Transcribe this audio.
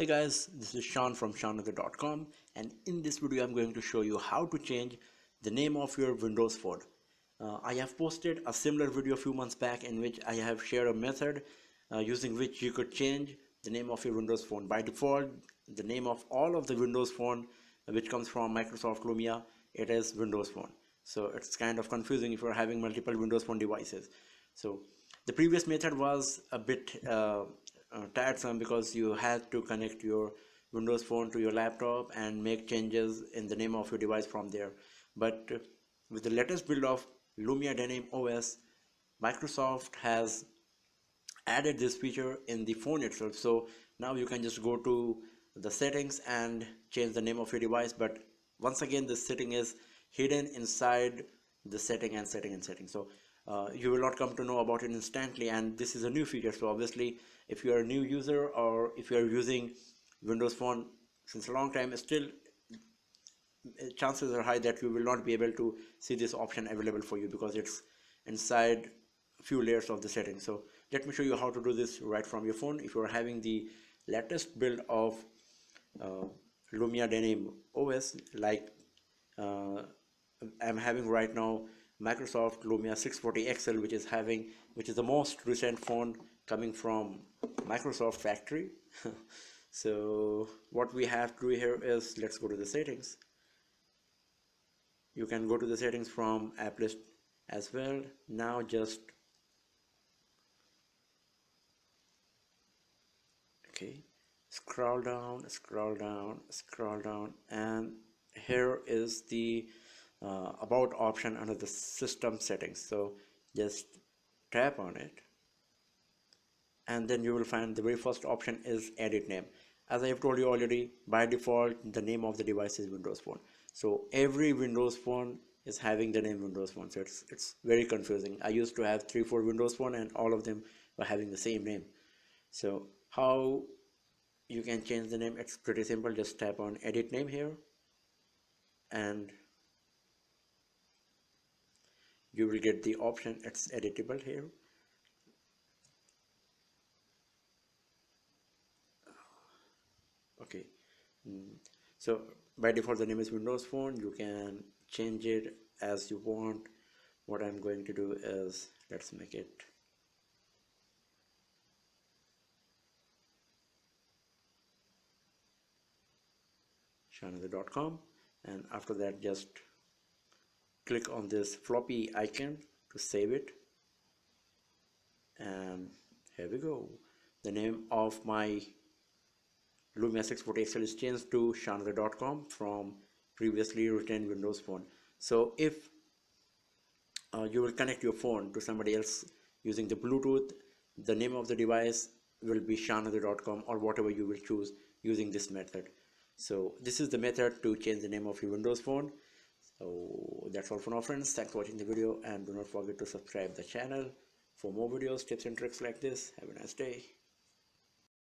Hey guys, this is Shaan from ShaanHaider.com and in this video I'm going to show you how to change the name of your Windows phone. Uh, I have posted a similar video a few months back in which I have shared a method uh, using which you could change the name of your Windows phone. By default, the name of all of the Windows phone uh, which comes from Microsoft Lumia, it is Windows phone. So it's kind of confusing if you're having multiple Windows phone devices. So the previous method was a bit uh, uh, tiresome because you have to connect your Windows phone to your laptop and make changes in the name of your device from there. But with the latest build of Lumia Denim OS, Microsoft has added this feature in the phone itself. So now you can just go to the settings and change the name of your device. But once again, this setting is hidden inside the setting and setting and setting. So uh, you will not come to know about it instantly and this is a new feature. So obviously if you are a new user or if you are using windows phone since a long time still chances are high that you will not be able to see this option available for you because it's inside a few layers of the settings so let me show you how to do this right from your phone. If you are having the latest build of uh, Lumia Denim OS like uh, I'm having right now Microsoft Lumia 640 XL which is having which is the most recent phone coming from Microsoft factory. So what we have to do here is let's go to the settings. You can go to the settings from app list as well. Now just okay scroll down scroll down scroll down and here is the uh, about option under the system settings. So just tap on it and then you will find the very first option is edit name. As I have told you already by default the name of the device is Windows Phone. So every Windows Phone is having the name Windows Phone. So it's it's very confusing. I used to have three four Windows Phone and all of them were having the same name. So how you can change the name it's pretty simple. Just tap on edit name here and you will get the option it's editable here. Okay. Mm. so by default the name is windows phone. You can change it as you want. What i'm going to do is let's make it ShaanHaider.com and after that just click on this floppy icon to save it. And here we go. The name of my Lumia 640 XL is changed to ShaanHaider.com from previously written Windows Phone. So if uh, you will connect your phone to somebody else using the Bluetooth the name of the device will be ShaanHaider.com or whatever you will choose using this method. So this is the method to change the name of your Windows Phone so that's all for now friends. Thanks for watching the video and do not forget to subscribe the channel for more videos tips and tricks like this. Have a nice day